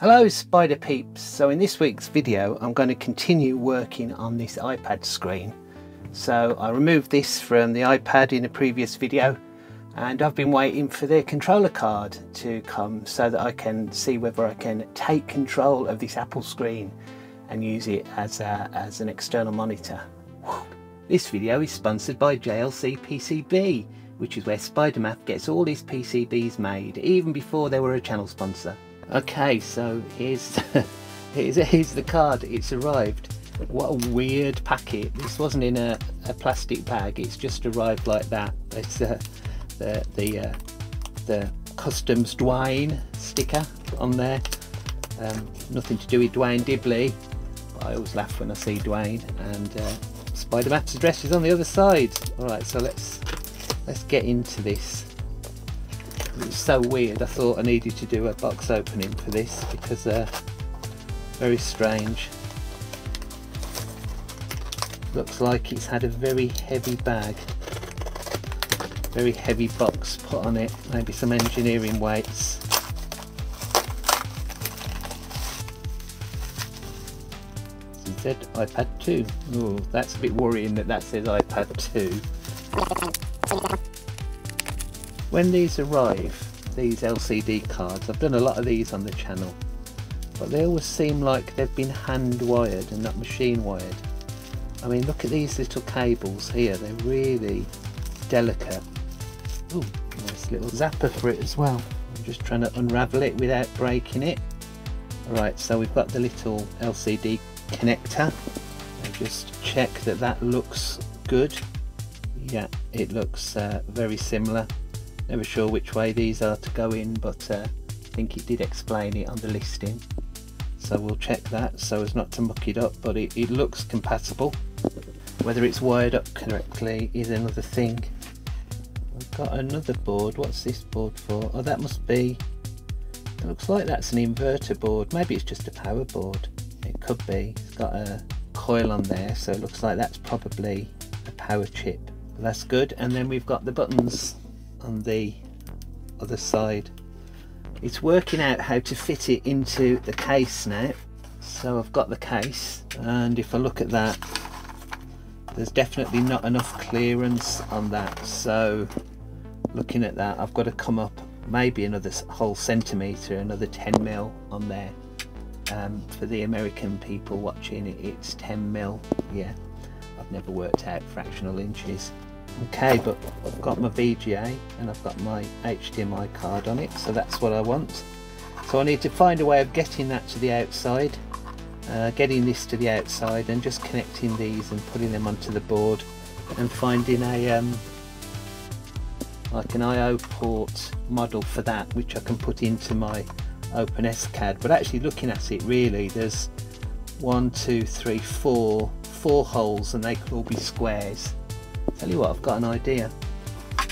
Hello Spider Peeps, so in this week's video I'm going to continue working on this iPad screen. So I removed this from the iPad in a previous video and I've been waiting for the controller card to come so that I can see whether I can take control of this Apple screen and use it as, a, as an external monitor. This video is sponsored by JLC PCB which is where Spidermaf gets all his PCBs made even before they were a channel sponsor. Okay, so here's, here's, here's the card. It's arrived. What a weird packet. This wasn't in a, a plastic bag. It's just arrived like that. It's uh, the the uh, the customs Dwayne sticker on there. Um, nothing to do with Duane Dibbley. But I always laugh when I see Dwayne. And uh, Spidermaf's address is on the other side. All right, so let's let's get into this. It's so weird. I thought I needed to do a box opening for this because uh, very strange. Looks like it's had a very heavy bag, very heavy box put on it. Maybe some engineering weights. It said iPad 2. Oh, that's a bit worrying that that says iPad 2 when these arrive, these LCD cards, I've done a lot of these on the channel, but they always seem like they've been hand wired and not machine wired. I mean, look at these little cables here, they're really delicate. Oh, nice little zapper for it as well. I'm just trying to unravel it without breaking it. Alright, so we've got the little LCD connector. I'll just check that that looks good. Yeah, it looks uh, very similar Never sure which way these are to go in, but uh, I think it did explain it on the listing. So we'll check that so as not to muck it up, but it, it looks compatible. Whether it's wired up correctly is another thing. I've got another board. What's this board for? Oh, that must be... It looks like that's an inverter board. Maybe it's just a power board. It could be. It's got a coil on there, so it looks like that's probably a power chip. That's good. And then we've got the buttons on the other side. It's working out how to fit it into the case now. So I've got the case and if I look at that there's definitely not enough clearance on that so looking at that I've got to come up maybe another whole centimetre another 10 mil on there um, for the American people watching it's 10 mil yeah I've never worked out fractional inches Okay, but I've got my VGA and I've got my HDMI card on it, so that's what I want. So I need to find a way of getting that to the outside, uh, getting this to the outside and just connecting these and putting them onto the board and finding a um, like an I.O. port model for that which I can put into my OpenSCAD but actually looking at it really there's one two three four four holes and they could all be squares Tell you what, I've got an idea.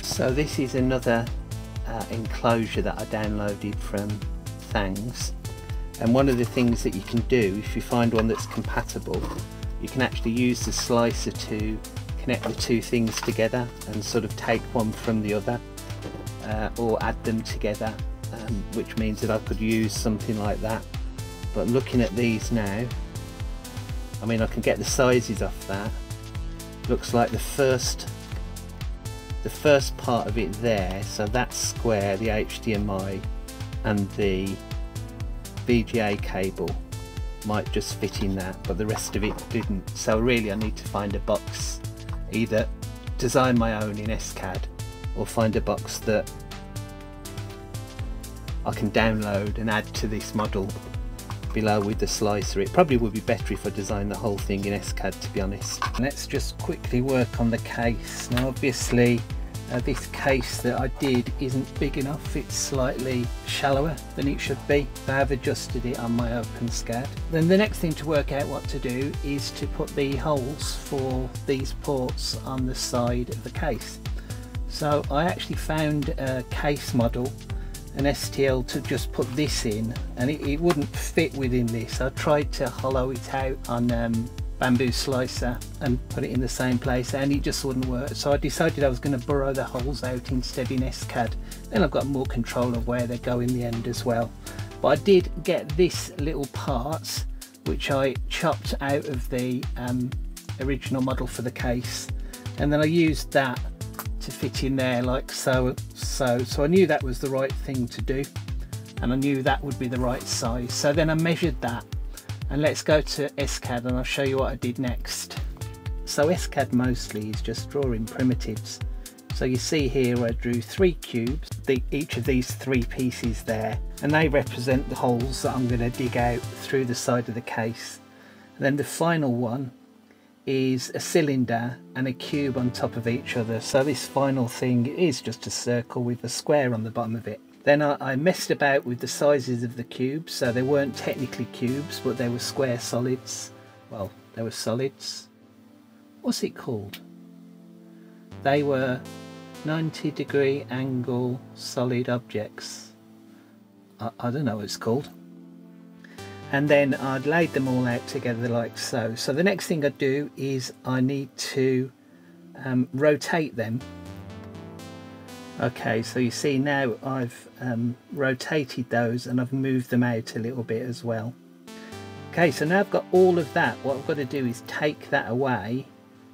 So this is another uh, enclosure that I downloaded from Thangs. And one of the things that you can do, if you find one that's compatible, you can actually use the slicer to connect the two things together and sort of take one from the other uh, or add them together, um, which means that I could use something like that. But looking at these now, I mean I can get the sizes off that looks like the first the first part of it there so that square the HDMI and the VGA cable might just fit in that but the rest of it didn't. So really I need to find a box either design my own in SCAD or find a box that I can download and add to this model below with the slicer. It probably would be better if I designed the whole thing in SCAD to be honest. Let's just quickly work on the case. Now obviously uh, this case that I did isn't big enough, it's slightly shallower than it should be. I have adjusted it on my OpenSCAD. Then the next thing to work out what to do is to put the holes for these ports on the side of the case. So I actually found a case model an STL to just put this in and it, it wouldn't fit within this. I tried to hollow it out on um, Bambu slicer and put it in the same place and it just wouldn't work. So I decided I was going to burrow the holes out instead in SCAD then I've got more control of where they go in the end as well. But I did get this little part which I chopped out of the um, original model for the case and then I used that to fit in there like so so. So I knew that was the right thing to do and I knew that would be the right size. So then I measured that and let's go to SCAD and I'll show you what I did next. So SCAD mostly is just drawing primitives. So you see here I drew three cubes the, each of these three pieces there and they represent the holes that I'm going to dig out through the side of the case. And then the final one is a cylinder and a cube on top of each other. So this final thing is just a circle with a square on the bottom of it. Then I, I, messed about with the sizes of the cubes. So they weren't technically cubes but they were square solids. Well they were solids. What's it called? They were 90 degree angle solid objects. I, I don't know what it's called and then I'd laid them all out together like so. So the next thing I do is I need to um, rotate them. Okay, so you see now I've um, rotated those and I've moved them out a little bit as well. Okay, so now I've got all of that. What I've got to do is take that away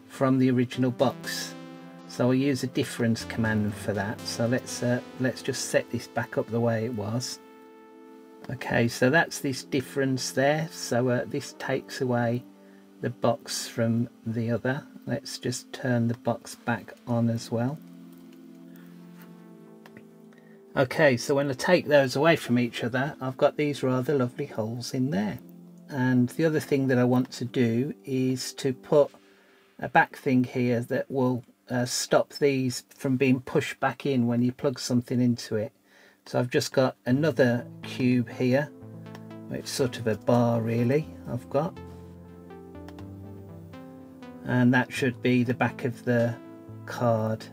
from the original box. So I'll use a difference command for that. So let's uh, let's just set this back up the way it was okay so that's this difference there. So uh, this takes away the box from the other. Let's just turn the box back on as well. Okay so when I take those away from each other I've got these rather lovely holes in there. And the other thing that I want to do is to put a back thing here that will uh, stop these from being pushed back in when you plug something into it so I've just got another cube here. It's sort of a bar really I've got. And that should be the back of the card.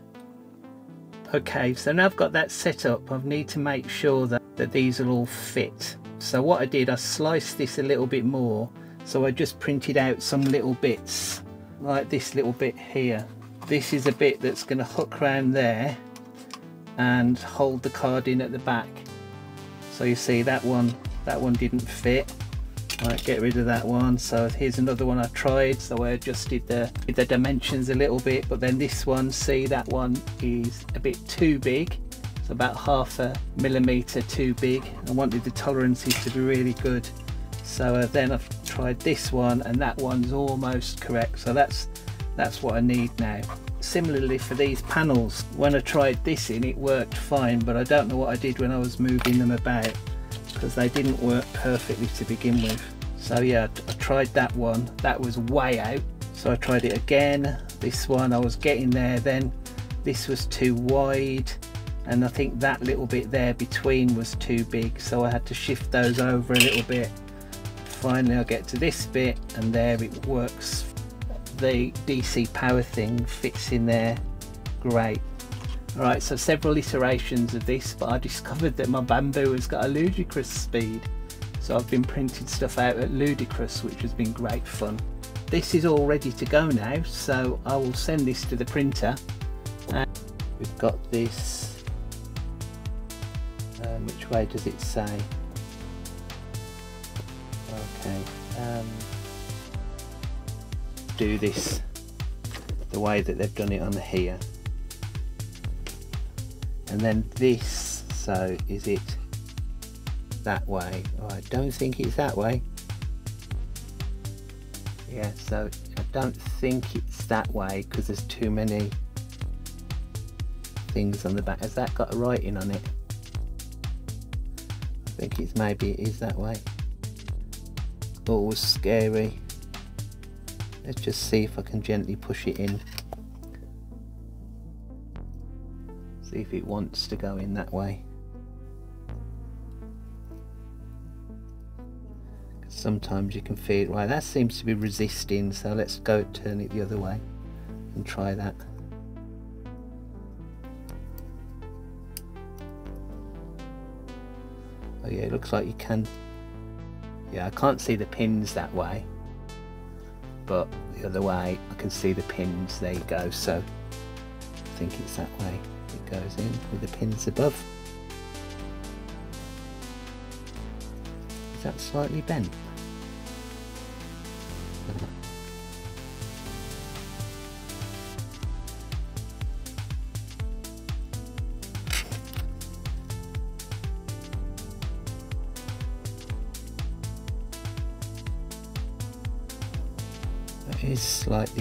Okay, so now I've got that set up, I need to make sure that, that these will all fit. So what I did, I sliced this a little bit more. So I just printed out some little bits, like this little bit here. This is a bit that's going to hook around there and hold the card in at the back. So you see that one that one didn't fit. Right get rid of that one. So here's another one I tried so I adjusted the the dimensions a little bit but then this one see that one is a bit too big. It's about half a millimeter too big. I wanted the tolerances to be really good. So uh, then I've tried this one and that one's almost correct. So that's that's what I need now Similarly for these panels, when I tried this in it worked fine but I don't know what I did when I was moving them about because they didn't work perfectly to begin with. So yeah, I tried that one, that was way out. So I tried it again, this one I was getting there then, this was too wide and I think that little bit there between was too big so I had to shift those over a little bit. Finally I get to this bit and there it works the DC power thing fits in there great. Alright, so several iterations of this, but I discovered that my Bambu has got a ludicrous speed. So I've been printing stuff out at ludicrous, which has been great fun. This is all ready to go now, so I will send this to the printer. And we've got this, um, which way does it say? Okay. Um, do this the way that they've done it on here. And then this so is it that way? Oh, I don't think it's that way. Yeah so I don't think it's that way because there's too many things on the back. Has that got a writing on it? I think it's maybe it is that way. Always scary let's just see if I can gently push it in. See if it wants to go in that way. Sometimes you can feel right? That seems to be resisting so let's go turn it the other way and try that. Oh yeah it looks like you can. Yeah I can't see the pins that way but the other way I can see the pins there you go so I think it's that way it goes in with the pins above Is that slightly bent?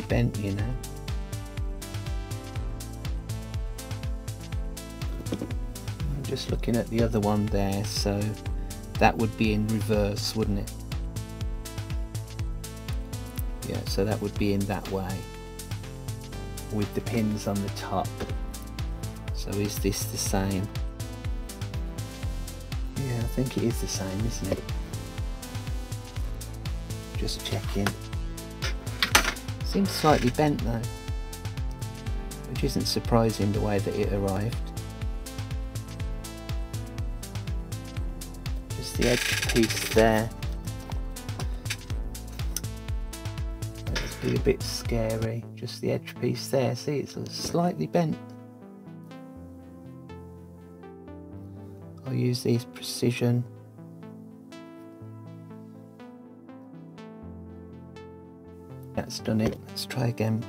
Bent, you know. I'm just looking at the other one there, so that would be in reverse, wouldn't it? Yeah, so that would be in that way with the pins on the top. So is this the same? Yeah, I think it is the same, isn't it? Just checking. Seems slightly bent though, which isn't surprising the way that it arrived. Just the edge piece there. Let's be a bit scary. Just the edge piece there. See, it's slightly bent. I'll use these precision That's done it. Let's try again.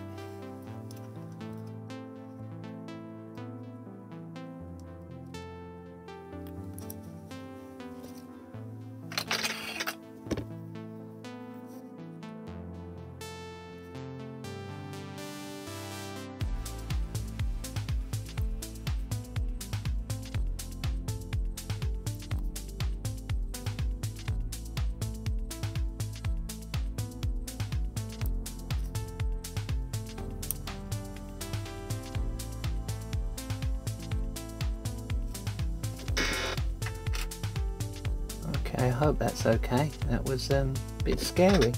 Hope that's okay. That was um, a bit scary.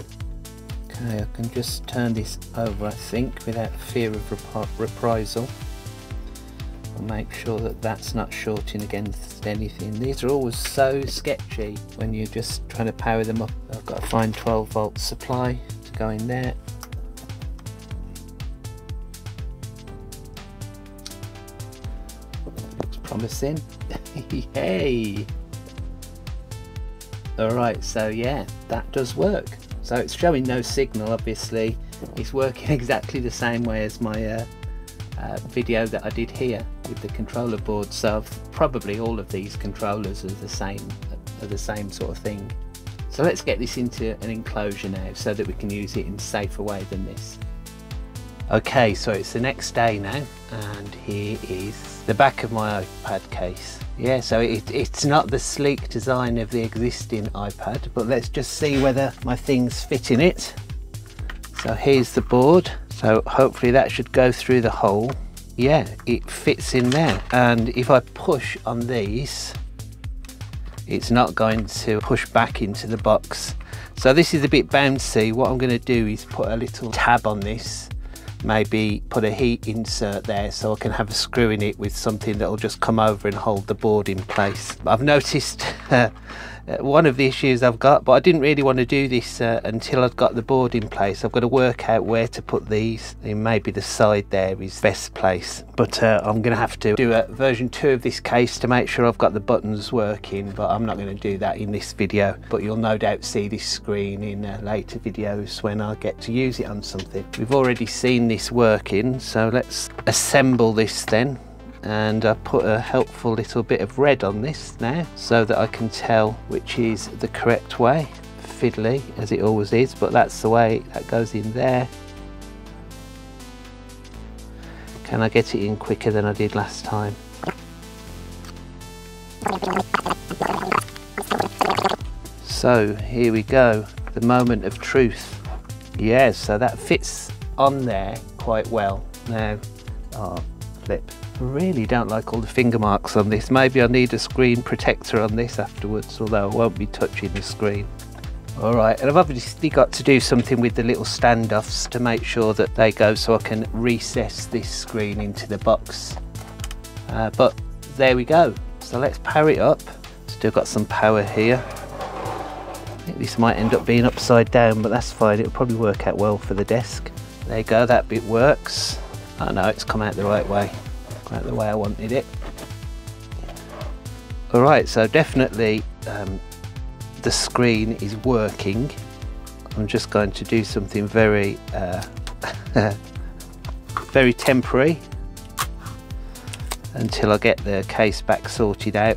Okay, I can just turn this over, I think, without fear of rep reprisal. I'll make sure that that's not shorting against anything. These are always so sketchy when you're just trying to power them up. I've got to find 12 volt supply to go in there. Looks promising. Yay! Alright, so yeah, that does work. So it's showing no signal, obviously. It's working exactly the same way as my uh, uh, video that I did here with the controller board. So probably all of these controllers are the same, are the same sort of thing. So let's get this into an enclosure now so that we can use it in a safer way than this. Okay, so it's the next day now, and here is the back of my iPad case. Yeah, so it, it's not the sleek design of the existing iPad, but let's just see whether my things fit in it. So here's the board. So hopefully that should go through the hole. Yeah, it fits in there. And if I push on these, it's not going to push back into the box. So this is a bit bouncy. What I'm going to do is put a little tab on this maybe put a heat insert there so I can have a screw in it with something that will just come over and hold the board in place. I've noticed uh, one of the issues I've got, but I didn't really want to do this uh, until I'd got the board in place. I've got to work out where to put these. And maybe the side there is best place, but uh, I'm going to have to do a version 2 of this case to make sure I've got the buttons working, but I'm not going to do that in this video. But you'll no doubt see this screen in uh, later videos when I get to use it on something. We've already seen this working, so let's assemble this then and I put a helpful little bit of red on this now so that I can tell which is the correct way fiddly as it always is but that's the way that goes in there. Can I get it in quicker than I did last time? So here we go the moment of truth. Yes yeah, so that fits on there quite well now oh flip I really don't like all the finger marks on this. Maybe I need a screen protector on this afterwards, although I won't be touching the screen. Alright, and I've obviously got to do something with the little standoffs to make sure that they go so I can recess this screen into the box. Uh, but there we go. So let's power it up. Still got some power here. I think this might end up being upside down, but that's fine. It'll probably work out well for the desk. There you go, that bit works. Oh no, it's come out the right way the way I wanted it. Alright, so definitely um, the screen is working I'm just going to do something very uh, very temporary until I get the case back sorted out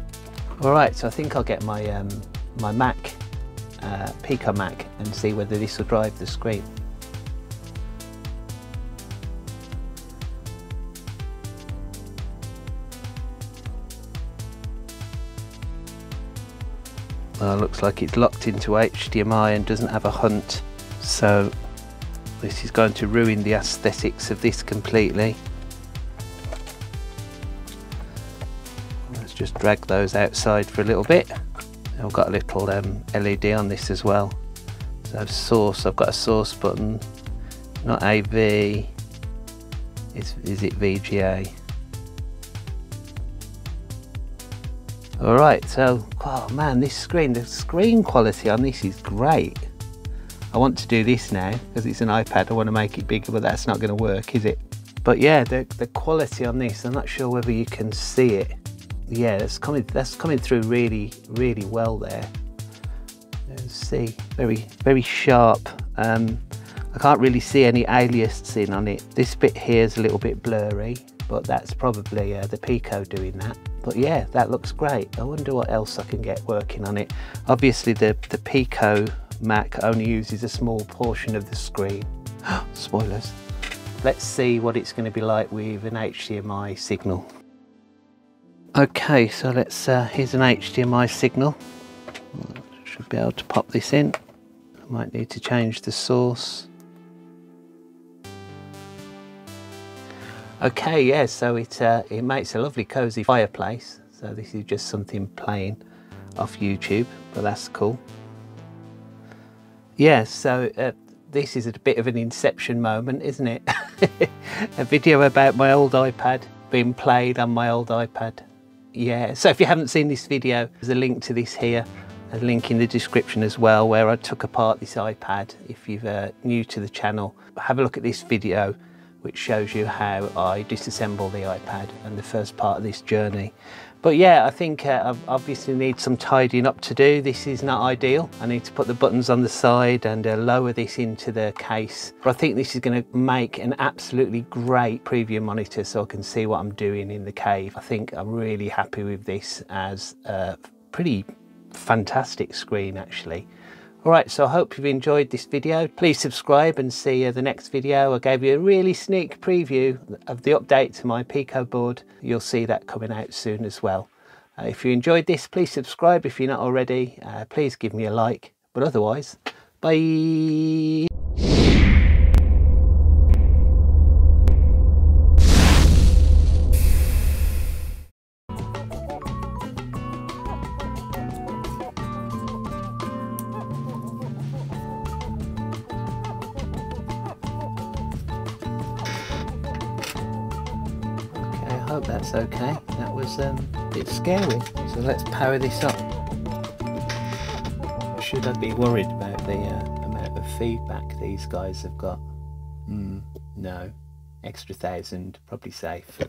alright so I think I'll get my um, my Mac uh, Pico Mac and see whether this will drive the screen Well, looks like it's locked into HDMI and doesn't have a hunt. So this is going to ruin the aesthetics of this completely. Let's just drag those outside for a little bit. I've got a little um, LED on this as well. So source, I've got a source button, not AV, is, is it VGA? Alright, so, oh man, this screen, the screen quality on this is great. I want to do this now, because it's an iPad, I want to make it bigger, but that's not going to work, is it? But yeah, the, the quality on this, I'm not sure whether you can see it. Yeah, that's coming, that's coming through really, really well there. Let's see, very, very sharp. Um, I can't really see any aliases in on it. This bit here is a little bit blurry, but that's probably uh, the Pico doing that. But yeah, that looks great. I wonder what else I can get working on it. Obviously the, the Pico Mac only uses a small portion of the screen. Spoilers. Let's see what it's going to be like with an HDMI signal. Okay, so let's, uh, here's an HDMI signal. Should be able to pop this in. I might need to change the source. Okay, yeah, so it, uh, it makes a lovely cosy fireplace. So this is just something playing off YouTube, but that's cool. Yeah, so uh, this is a bit of an inception moment, isn't it? a video about my old iPad being played on my old iPad. Yeah, so if you haven't seen this video, there's a link to this here, a link in the description as well, where I took apart this iPad. If you're uh, new to the channel, have a look at this video which shows you how I disassemble the iPad and the first part of this journey. But yeah, I think uh, I obviously need some tidying up to do. This is not ideal. I need to put the buttons on the side and uh, lower this into the case. But I think this is going to make an absolutely great preview monitor so I can see what I'm doing in the cave. I think I'm really happy with this as a pretty fantastic screen actually. Alright, so I hope you've enjoyed this video. Please subscribe and see uh, the next video. I gave you a really sneak preview of the update to my Pico board. You'll see that coming out soon as well. Uh, if you enjoyed this, please subscribe if you're not already. Uh, please give me a like. But otherwise, bye! Bit scary. So let's power this up. Should I be worried about the uh, amount of feedback these guys have got? Mm, no. Extra thousand, probably safe.